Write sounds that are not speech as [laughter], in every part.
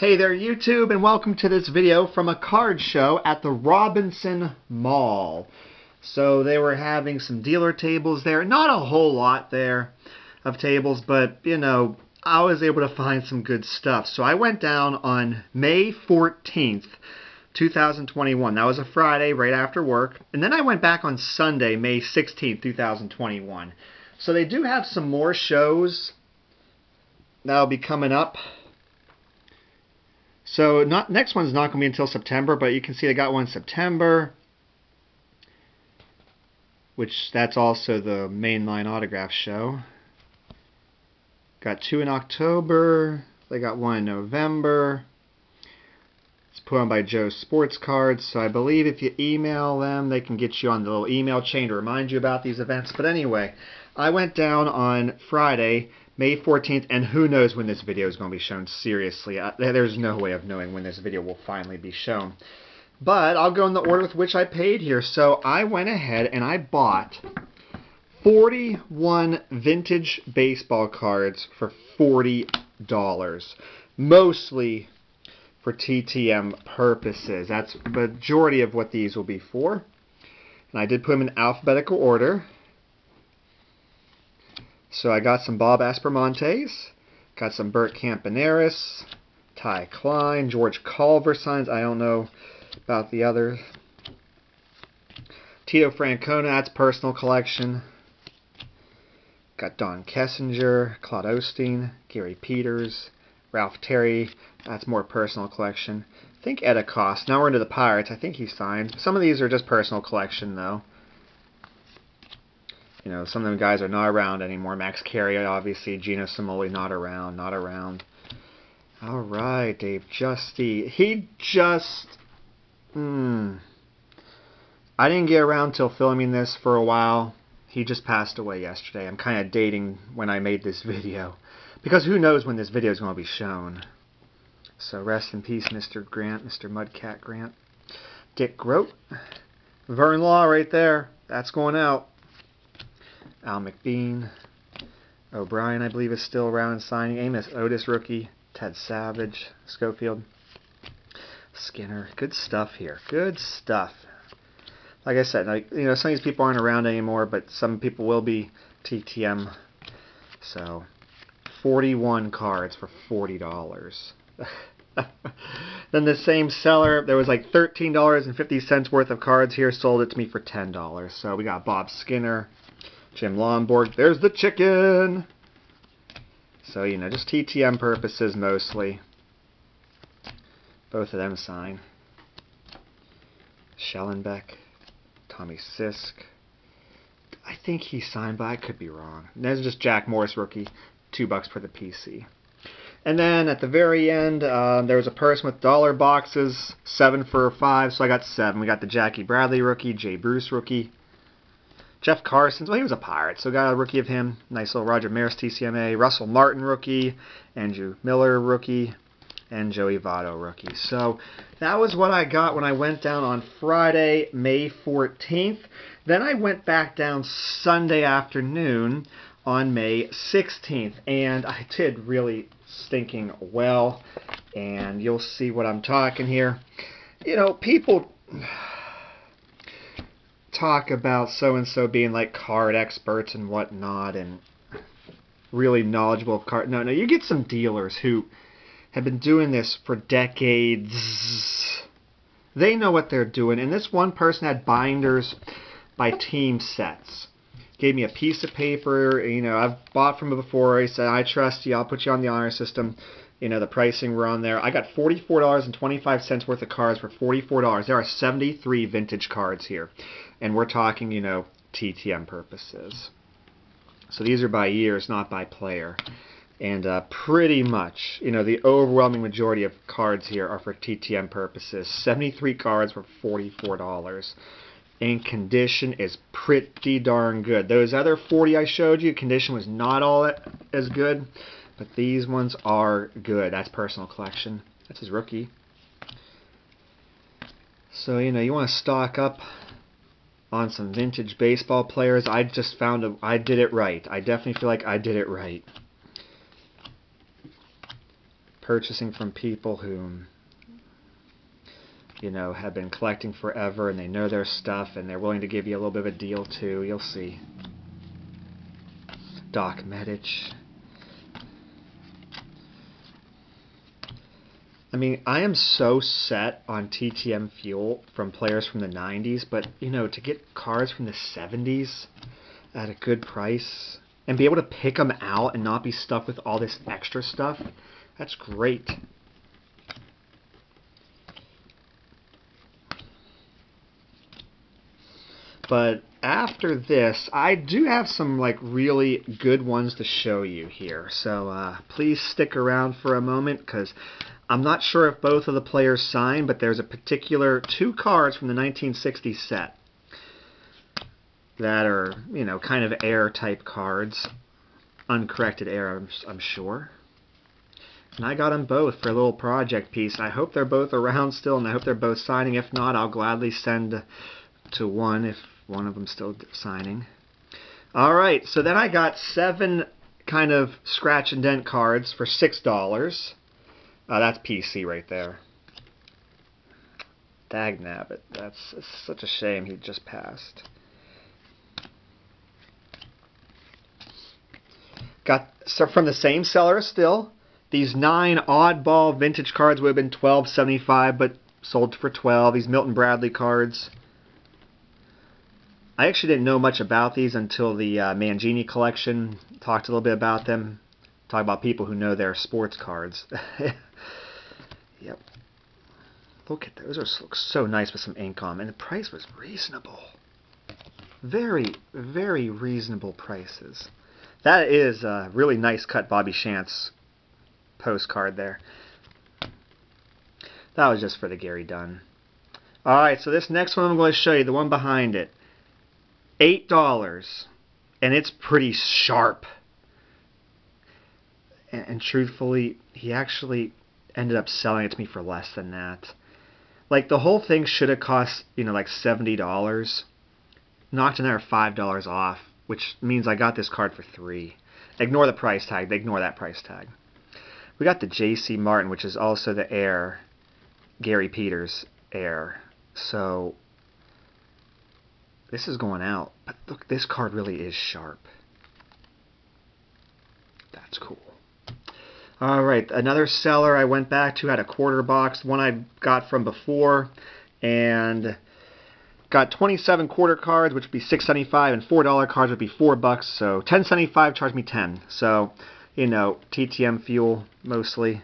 Hey there YouTube and welcome to this video from a card show at the Robinson Mall. So they were having some dealer tables there. Not a whole lot there of tables, but you know, I was able to find some good stuff. So I went down on May 14th, 2021. That was a Friday right after work. And then I went back on Sunday, May 16th, 2021. So they do have some more shows that'll be coming up. So not next one's not going to be until September, but you can see they got one in September, which that's also the mainline autograph show. Got two in October. They got one in November. It's put on by Joe Sports Cards. So I believe if you email them, they can get you on the little email chain to remind you about these events. But anyway, I went down on Friday May 14th, and who knows when this video is going to be shown, seriously. Uh, I, there's no way of knowing when this video will finally be shown. But I'll go in the order with which I paid here. So I went ahead and I bought 41 vintage baseball cards for $40. Mostly for TTM purposes. That's the majority of what these will be for. And I did put them in alphabetical order. So I got some Bob Aspromontes, got some Bert Campaneris, Ty Cline, George Culver signs. I don't know about the others. Tito Francona, that's personal collection. Got Don Kessinger, Claude Osteen, Gary Peters, Ralph Terry, that's more personal collection. I think Etta Cost. Now we're into the Pirates. I think he signed. Some of these are just personal collection, though. You know, some of them guys are not around anymore. Max Carey, obviously. Gino Cimoli, not around, not around. All right, Dave Giusti. He just... Hmm. I didn't get around till filming this for a while. He just passed away yesterday. I'm kind of dating when I made this video. Because who knows when this video is going to be shown. So rest in peace, Mr. Grant, Mr. Mudcat Grant. Dick Groat. Vern Law right there. That's going out. Al McBean. O'Brien, I believe, is still around and signing. Amos Otis, rookie. Ted Savage. Schofield. Skinner. Good stuff here. Good stuff. Like I said, like, you know, some of these people aren't around anymore, but some people will be TTM. So, 41 cards for $40. [laughs] then the same seller, there was like $13.50 worth of cards here, sold it to me for $10. So we got Bob Skinner, Jim Lonborg. There's the chicken. So, you know, just TTM purposes mostly. Both of them sign. Schellenbeck. Tommy Sisk. I think he signed, but I could be wrong. There's just Jack Morris rookie. Two bucks for the PC. And then at the very end, uh, there was a person with dollar boxes, seven for five, so I got seven. We got the Jackie Bradley rookie, Jay Bruce rookie, Jeff Carson, well, he was a Pirate, so got a rookie of him. Nice little Roger Maris TCMA. Russell Martin rookie. Andrew Miller rookie. And Joey Votto rookie. So that was what I got when I went down on Friday, May 14th. Then I went back down Sunday afternoon on May 16th. And I did really stinking well. And you'll see what I'm talking here. You know, people talk about so and so being like card experts and whatnot and really knowledgeable of card. No, no, you get some dealers who have been doing this for decades. They know what they're doing. And this one person had binders by team sets. Gave me a piece of paper. You know, I've bought from him before. He said, I trust you. I'll put you on the honor system. You know, the pricing were on there. I got $44.25 worth of cards for $44. There are 73 vintage cards here. And we're talking, you know, TTM purposes. So these are by years, not by player. And uh, pretty much, you know, the overwhelming majority of cards here are for TTM purposes. 73 cards for $44. And condition is pretty darn good. Those other 40 I showed you, condition was not all as good. But these ones are good. That's personal collection. That's his rookie. So, you know, you want to stock up on some vintage baseball players. I just found a, I did it right. I definitely feel like I did it right. purchasing from people who, you know, have been collecting forever and they know their stuff and they're willing to give you a little bit of a deal too. You'll see. Doc Medich. I mean, I am so set on TTM fuel from players from the 90s, but you know, to get cards from the 70s at a good price and be able to pick them out and not be stuck with all this extra stuff, that's great. But after this, I do have some like really good ones to show you here. So uh, please stick around for a moment because I'm not sure if both of the players signed, but there's a particular two cards from the 1960 set that are, you know, kind of air type cards. Uncorrected air, I'm, I'm sure. And I got them both for a little project piece. I hope they're both around still, and I hope they're both signing. If not, I'll gladly send to one if one of them's still signing. All right, so then I got seven kind of scratch and dent cards for $6. Oh, that's PC right there. Dagnabbit. That's such a shame he just passed. Got so from the same seller still. These nine oddball vintage cards would have been twelve seventy five, but sold for twelve. These Milton Bradley cards. I actually didn't know much about these until the uh, Mangini collection. Talked a little bit about them. Talk about people who know their sports cards. [laughs] Yep. Look at those. Those look so nice with some ink on them. And the price was reasonable. Very, very reasonable prices. That is a really nice cut Bobby Shantz postcard there. That was just for the Gary Dunn. Alright, so this next one I'm going to show you, the one behind it. $8. And it's pretty sharp. And, and truthfully, he actually ended up selling it to me for less than that. Like the whole thing should have cost, you know, like seventy dollars. Knocked another five dollars off, which means I got this card for three. Ignore the price tag. They ignore that price tag. We got the J.C. Martin, which is also the heir, Gary Peters heir. So this is going out. But look, this card really is sharp. That's cool. All right, another seller I went back to had a quarter box, one I got from before, and got 27 quarter cards, which would be 6.75, and four dollar cards would be four bucks. So 10.75 charged me 10. So you know, TTM fuel mostly.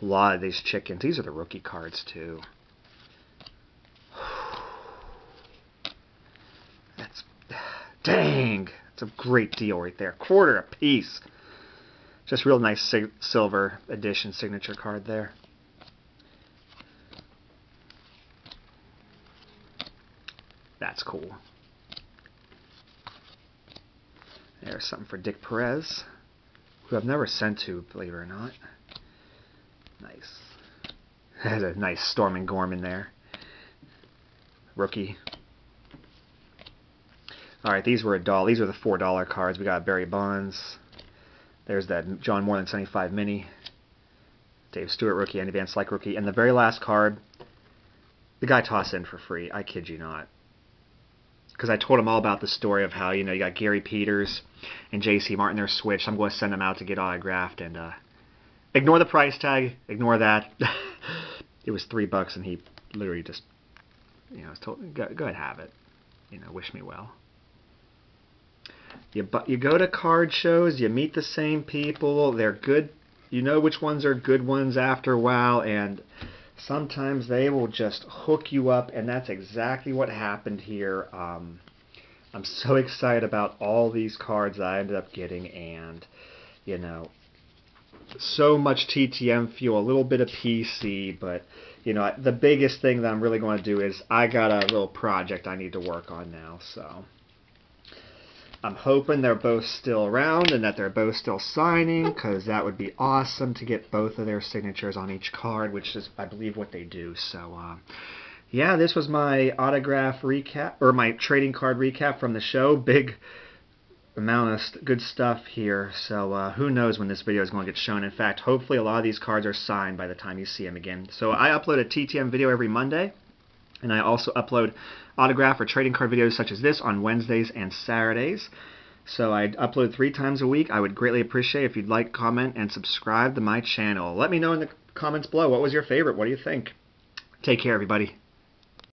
A lot of these chickens. These are the rookie cards too. That's dang. It's a great deal right there. Quarter a piece. Just real nice silver edition signature card there. That's cool. There's something for Dick Perez, who I've never sent to, believe it or not. Nice. [laughs] Has a nice Stormin Gorman there. Rookie all right, these were a doll. These are the four dollar cards. We got Barry Bonds. There's that John Moore than 75 mini. Dave Stewart rookie, Andy Van Slyke rookie, and the very last card, the guy tossed in for free. I kid you not. Because I told him all about the story of how you know you got Gary Peters and J.C. Martin. They're switched. I'm going to send them out to get autographed and uh, ignore the price tag. Ignore that. [laughs] it was three bucks, and he literally just you know told go, go ahead have it. You know, wish me well. You you go to card shows, you meet the same people. They're good. You know which ones are good ones after a while, and sometimes they will just hook you up, and that's exactly what happened here. Um, I'm so [laughs] excited about all these cards I ended up getting, and you know, so much TTM fuel, a little bit of PC, but you know, the biggest thing that I'm really going to do is I got a little project I need to work on now, so. I'm hoping they're both still around and that they're both still signing because that would be awesome to get both of their signatures on each card, which is, I believe, what they do. So, uh, yeah, this was my autograph recap or my trading card recap from the show. Big, amount of good stuff here. So uh, who knows when this video is going to get shown. In fact, hopefully a lot of these cards are signed by the time you see them again. So I upload a TTM video every Monday. And I also upload autograph or trading card videos such as this on Wednesdays and Saturdays. So I upload three times a week. I would greatly appreciate if you'd like, comment, and subscribe to my channel. Let me know in the comments below what was your favorite. What do you think? Take care, everybody.